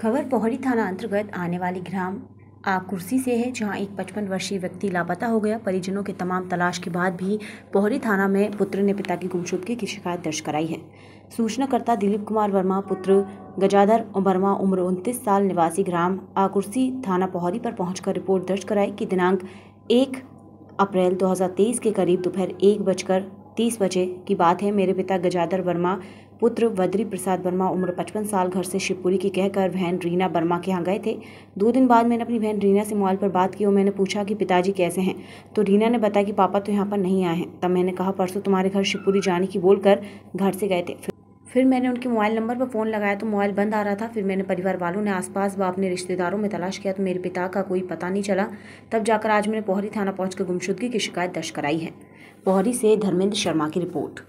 खबर पोहरी थाना अंतर्गत आने वाली ग्राम आकुर्सी से है, जहाँ एक 55 वर्षीय व्यक्ति लापता हो गया। परिजनों के तमाम तलाश के बाद भी पोहरी थाना में पुत्र ने पिता की गुमशुदगी की शिकायत दर्ज कराई है। सूचनाकर्ता दिलीप कुमार वर्मा, पुत्र गजाधर वर्मा, उम्र उनतीस साल, निवासी ग्राम आकुर्सी थाना पोहरी पर पहुंचकर रिपोर्ट दर्ज कराई कि दिनांक एक अप्रैल 2023 के करीब दोपहर एक बजकर तीस बजे की बात है। मेरे पिता गजाधर वर्मा, पुत्र बद्री प्रसाद वर्मा, उम्र पचपन साल, घर से शिवपुरी की कहकर बहन रीना वर्मा के यहाँ गए थे। दो दिन बाद मैंने अपनी बहन रीना से मोबाइल पर बात की और मैंने पूछा कि पिताजी कैसे हैं। तो रीना ने बताया कि पापा तो यहाँ पर नहीं आए हैं। तब मैंने कहा, परसों तुम्हारे घर शिवपुरी जाने की बोलकर घर से गए थे। फिर मैंने उनके मोबाइल नंबर पर फ़ोन लगाया तो मोबाइल बंद आ रहा था। फिर मैंने परिवार वालों ने, आसपास व अपने रिश्तेदारों में तलाश किया तो मेरे पिता का कोई पता नहीं चला। तब जाकर आज मैंने पोहरी थाना पहुंचकर गुमशुदगी की शिकायत दर्ज कराई है। पोहरी से धर्मेंद्र शर्मा की रिपोर्ट।